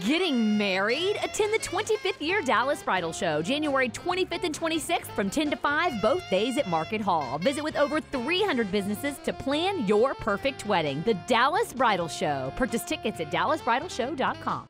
getting married? Attend the 25th Year Dallas Bridal Show, January 25th and 26th from 10 to 5, both days at Market Hall. Visit with over 300 businesses to plan your perfect wedding. The Dallas Bridal Show. Purchase tickets at dallasbridalshow.com.